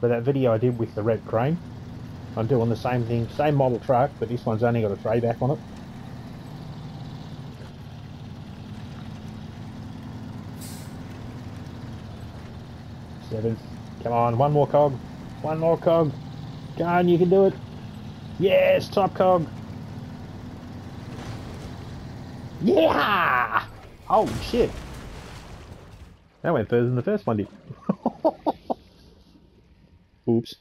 But that video I did with the red crane, I'm doing the same thing, same model truck, but this one's only got a tray back on it. Seven. Come on, one more cog. One more cog. Come on, you can do it. Yes, top cog. Yeah! Oh, shit. That went further than the first one did. Oops.